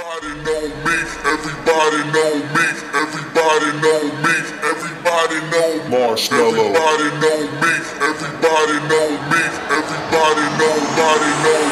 Everybody know me, everybody know me, everybody know me, everybody know Marshmello. Everybody know me, everybody know me, everybody nobody, nobody, nobody,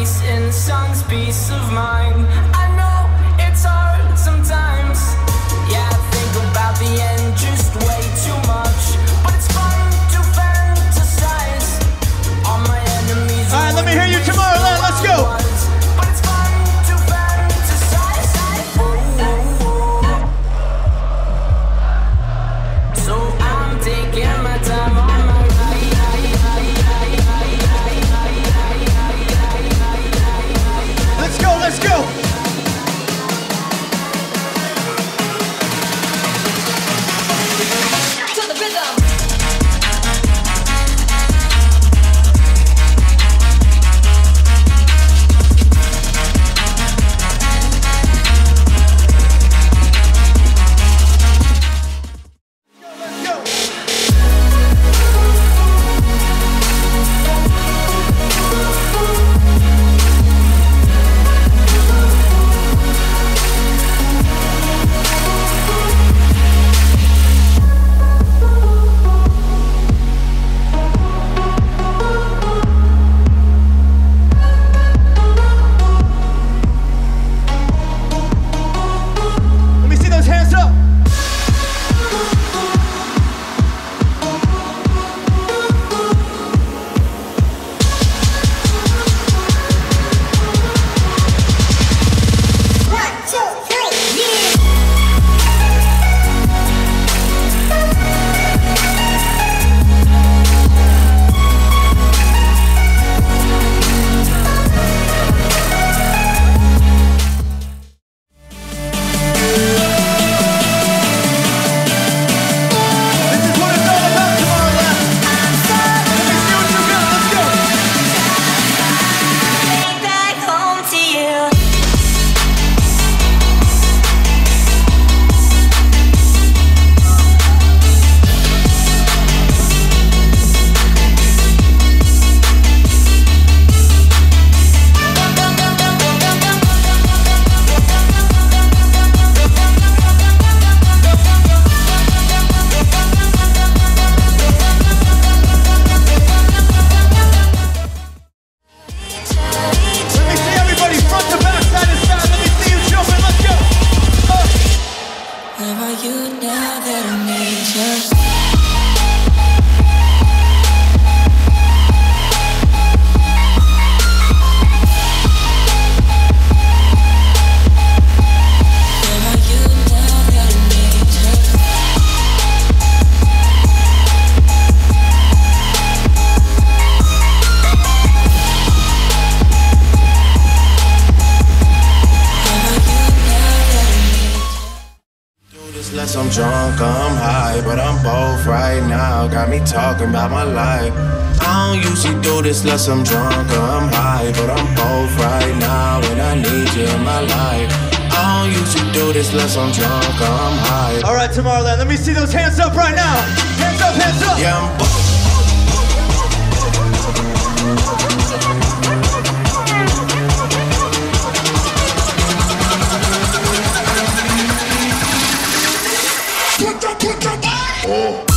peace and son's peace of mind. talking about my life. I don't usually do this unless I'm drunk or I'm high, but I'm both right now and I need you in my life. I don't usually do this unless I'm drunk or I'm high. All right, Tomorrowland, let me see those hands up right now. Hands up, hands up. Yeah, I'm. Oh.